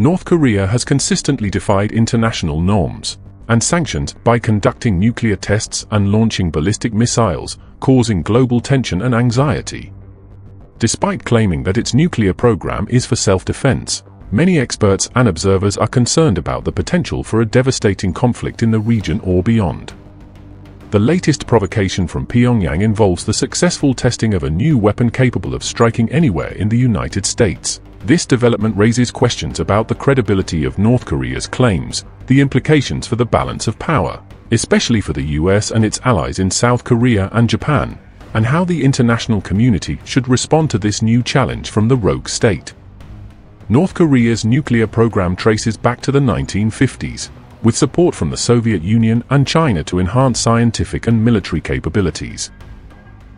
North Korea has consistently defied international norms and sanctions by conducting nuclear tests and launching ballistic missiles, causing global tension and anxiety. Despite claiming that its nuclear program is for self-defense, many experts and observers are concerned about the potential for a devastating conflict in the region or beyond. The latest provocation from Pyongyang involves the successful testing of a new weapon capable of striking anywhere in the United States. This development raises questions about the credibility of North Korea's claims, the implications for the balance of power, especially for the US and its allies in South Korea and Japan, and how the international community should respond to this new challenge from the rogue state. North Korea's nuclear program traces back to the 1950s, with support from the Soviet Union and China to enhance scientific and military capabilities.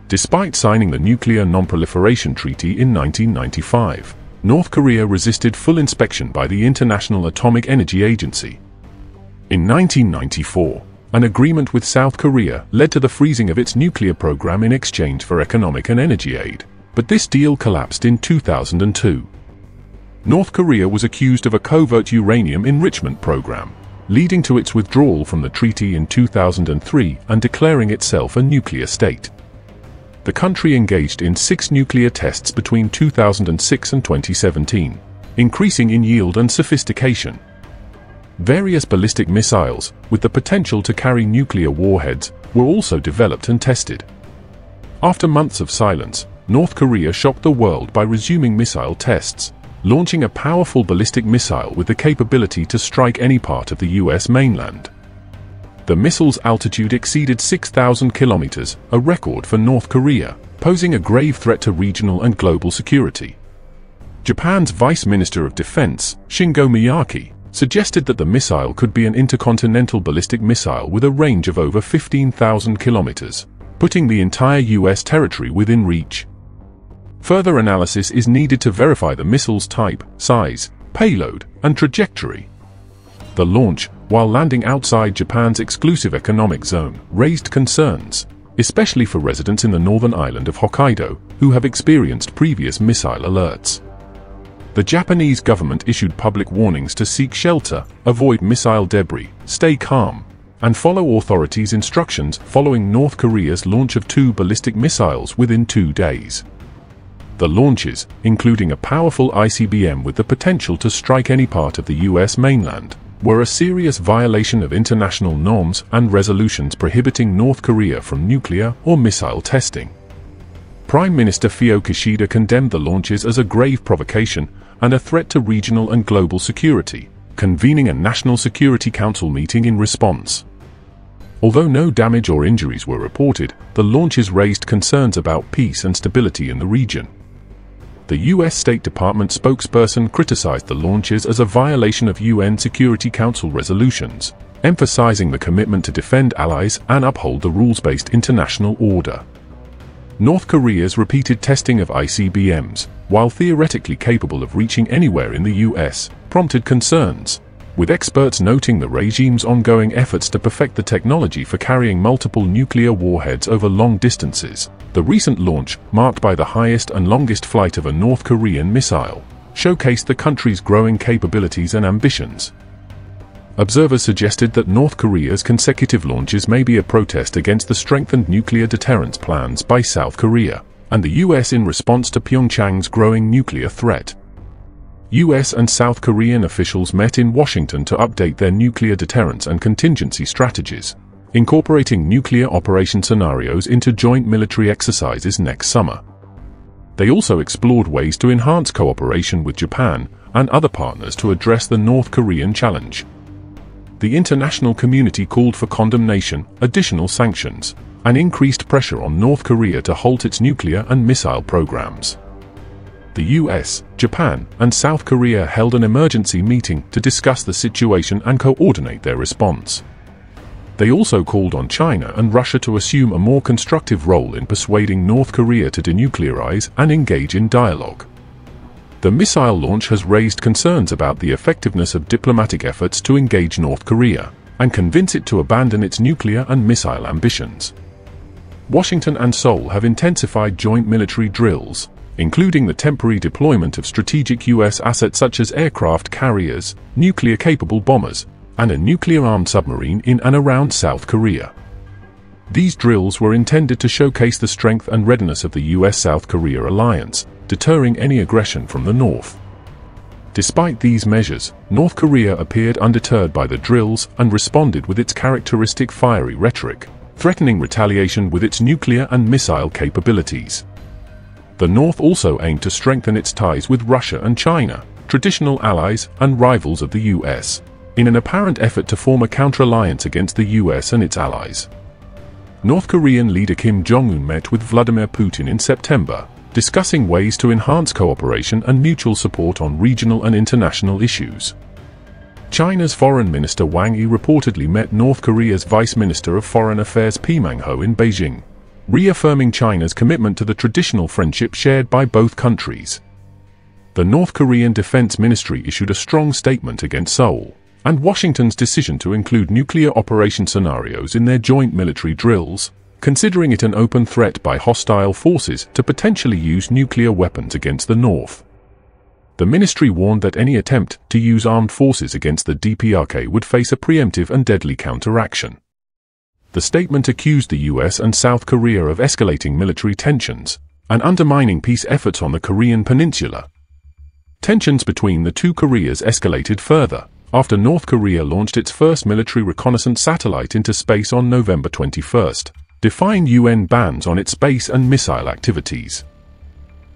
Despite signing the Nuclear Non-Proliferation Treaty in 1995, North Korea resisted full inspection by the International Atomic Energy Agency. In 1994, an agreement with South Korea led to the freezing of its nuclear program in exchange for economic and energy aid, but this deal collapsed in 2002. North Korea was accused of a covert uranium enrichment program, leading to its withdrawal from the treaty in 2003 and declaring itself a nuclear state the country engaged in six nuclear tests between 2006 and 2017, increasing in yield and sophistication. Various ballistic missiles, with the potential to carry nuclear warheads, were also developed and tested. After months of silence, North Korea shocked the world by resuming missile tests, launching a powerful ballistic missile with the capability to strike any part of the US mainland. The missile's altitude exceeded 6,000 kilometers, a record for North Korea, posing a grave threat to regional and global security. Japan's Vice Minister of Defense, Shingo Miyake, suggested that the missile could be an intercontinental ballistic missile with a range of over 15,000 kilometers, putting the entire US territory within reach. Further analysis is needed to verify the missile's type, size, payload, and trajectory. The launch, while landing outside Japan's exclusive economic zone, raised concerns, especially for residents in the northern island of Hokkaido, who have experienced previous missile alerts. The Japanese government issued public warnings to seek shelter, avoid missile debris, stay calm, and follow authorities' instructions following North Korea's launch of two ballistic missiles within two days. The launches, including a powerful ICBM with the potential to strike any part of the US mainland, were a serious violation of international norms and resolutions prohibiting North Korea from nuclear or missile testing. Prime Minister Fumio Kishida condemned the launches as a grave provocation and a threat to regional and global security, convening a National Security Council meeting in response. Although no damage or injuries were reported, the launches raised concerns about peace and stability in the region. The U.S. State Department spokesperson criticized the launches as a violation of UN Security Council resolutions, emphasizing the commitment to defend allies and uphold the rules-based international order. North Korea's repeated testing of ICBMs, while theoretically capable of reaching anywhere in the U.S., prompted concerns, with experts noting the regime's ongoing efforts to perfect the technology for carrying multiple nuclear warheads over long distances. The recent launch, marked by the highest and longest flight of a North Korean missile, showcased the country's growing capabilities and ambitions. Observers suggested that North Korea's consecutive launches may be a protest against the strengthened nuclear deterrence plans by South Korea, and the US in response to Pyeongchang's growing nuclear threat. US and South Korean officials met in Washington to update their nuclear deterrence and contingency strategies, incorporating nuclear operation scenarios into joint military exercises next summer. They also explored ways to enhance cooperation with Japan and other partners to address the North Korean challenge. The international community called for condemnation, additional sanctions, and increased pressure on North Korea to halt its nuclear and missile programs the US, Japan, and South Korea held an emergency meeting to discuss the situation and coordinate their response. They also called on China and Russia to assume a more constructive role in persuading North Korea to denuclearize and engage in dialogue. The missile launch has raised concerns about the effectiveness of diplomatic efforts to engage North Korea and convince it to abandon its nuclear and missile ambitions. Washington and Seoul have intensified joint military drills, including the temporary deployment of strategic U.S. assets such as aircraft carriers, nuclear-capable bombers, and a nuclear-armed submarine in and around South Korea. These drills were intended to showcase the strength and readiness of the US-South Korea alliance, deterring any aggression from the North. Despite these measures, North Korea appeared undeterred by the drills and responded with its characteristic fiery rhetoric, threatening retaliation with its nuclear and missile capabilities. The North also aimed to strengthen its ties with Russia and China, traditional allies and rivals of the US, in an apparent effort to form a counter-alliance against the US and its allies. North Korean leader Kim Jong-un met with Vladimir Putin in September, discussing ways to enhance cooperation and mutual support on regional and international issues. China's Foreign Minister Wang Yi reportedly met North Korea's Vice Minister of Foreign Affairs Pi Mang-ho in Beijing, reaffirming China's commitment to the traditional friendship shared by both countries. The North Korean Defense Ministry issued a strong statement against Seoul, and Washington's decision to include nuclear operation scenarios in their joint military drills, considering it an open threat by hostile forces to potentially use nuclear weapons against the North. The ministry warned that any attempt to use armed forces against the DPRK would face a preemptive and deadly counteraction. The statement accused the US and South Korea of escalating military tensions and undermining peace efforts on the Korean peninsula. Tensions between the two Koreas escalated further, after North Korea launched its first military reconnaissance satellite into space on November 21, defying UN bans on its space and missile activities.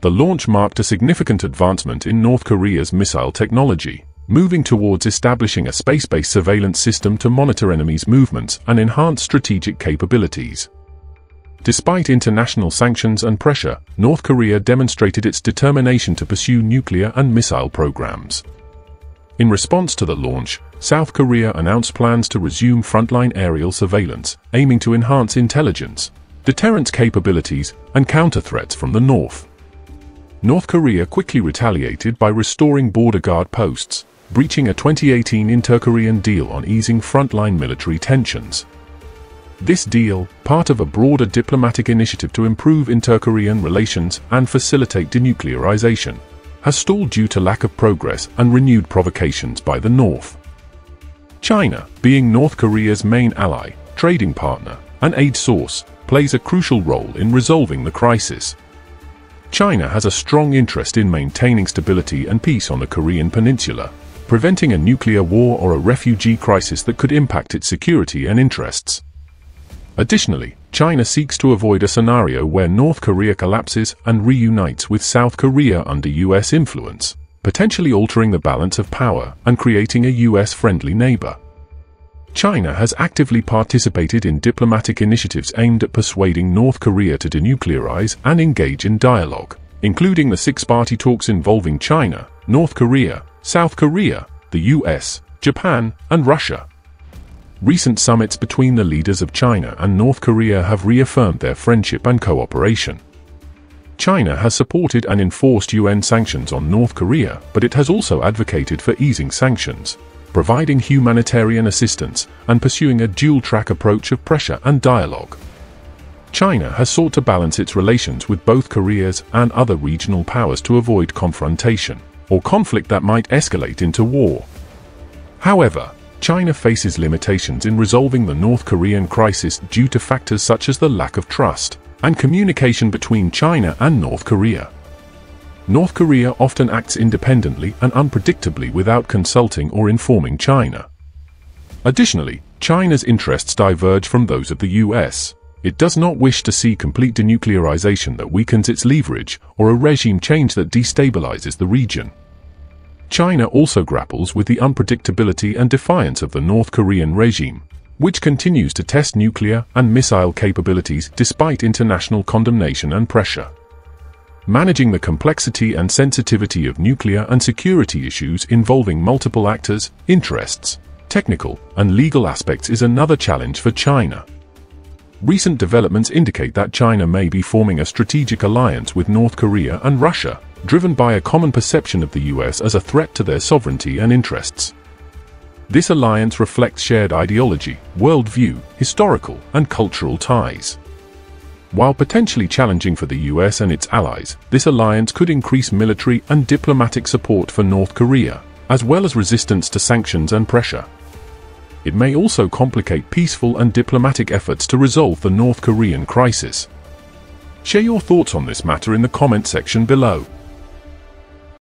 The launch marked a significant advancement in North Korea's missile technology, moving towards establishing a space-based surveillance system to monitor enemies' movements and enhance strategic capabilities. Despite international sanctions and pressure, North Korea demonstrated its determination to pursue nuclear and missile programs. In response to the launch, South Korea announced plans to resume frontline aerial surveillance, aiming to enhance intelligence, deterrence capabilities, and counter threats from the north. North Korea quickly retaliated by restoring border guard posts, breaching a 2018 inter-Korean deal on easing frontline military tensions. This deal, part of a broader diplomatic initiative to improve inter-Korean relations and facilitate denuclearization, has stalled due to lack of progress and renewed provocations by the North. China, being North Korea's main ally, trading partner, and aid source, plays a crucial role in resolving the crisis. China has a strong interest in maintaining stability and peace on the Korean peninsula, preventing a nuclear war or a refugee crisis that could impact its security and interests. Additionally, China seeks to avoid a scenario where North Korea collapses and reunites with South Korea under US influence, potentially altering the balance of power and creating a US-friendly neighbor. China has actively participated in diplomatic initiatives aimed at persuading North Korea to denuclearize and engage in dialogue, including the six-party talks involving China, North Korea, South Korea, the US, Japan, and Russia. Recent summits between the leaders of China and North Korea have reaffirmed their friendship and cooperation. China has supported and enforced UN sanctions on North Korea, but it has also advocated for easing sanctions, providing humanitarian assistance, and pursuing a dual-track approach of pressure and dialogue. China has sought to balance its relations with both Koreas and other regional powers to avoid confrontation, or conflict that might escalate into war. However, China faces limitations in resolving the North Korean crisis due to factors such as the lack of trust and communication between China and North Korea. North Korea often acts independently and unpredictably without consulting or informing China. Additionally, China's interests diverge from those of the US. It does not wish to see complete denuclearization that weakens its leverage or a regime change that destabilizes the region. China also grapples with the unpredictability and defiance of the North Korean regime, which continues to test nuclear and missile capabilities despite international condemnation and pressure. Managing the complexity and sensitivity of nuclear and security issues involving multiple actors, interests, technical, and legal aspects is another challenge for China. Recent developments indicate that China may be forming a strategic alliance with North Korea and Russia, driven by a common perception of the US as a threat to their sovereignty and interests. This alliance reflects shared ideology, worldview, historical and cultural ties. While potentially challenging for the US and its allies, this alliance could increase military and diplomatic support for North Korea, as well as resistance to sanctions and pressure. It may also complicate peaceful and diplomatic efforts to resolve the North Korean crisis. Share your thoughts on this matter in the comment section below.